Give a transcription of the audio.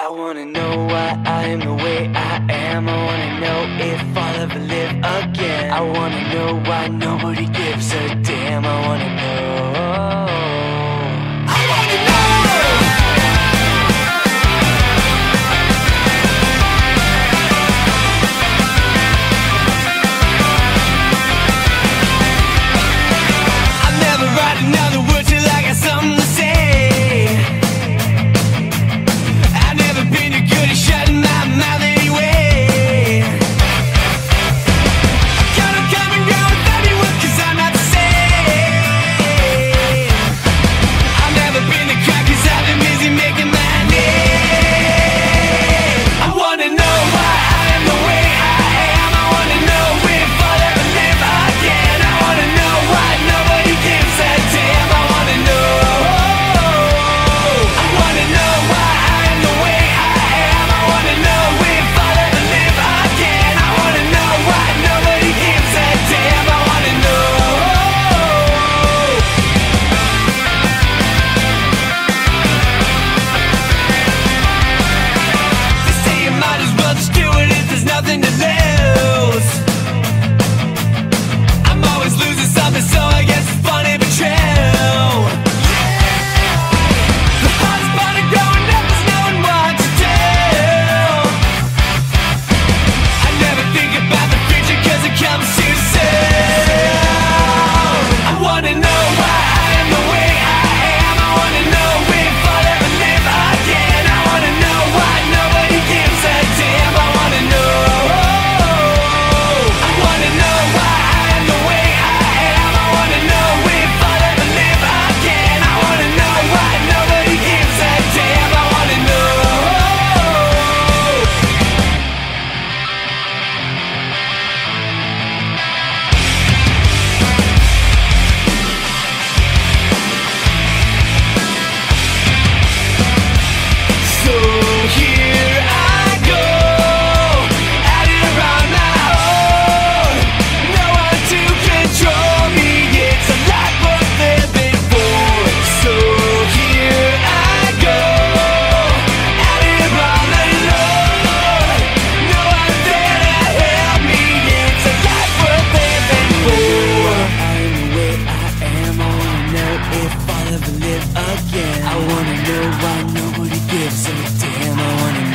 I wanna know why I am the way I am. I wanna know if I'll ever live again. I wanna know why nobody gives a damn. I wanna know. live again. I wanna know why nobody gives a damn. I wanna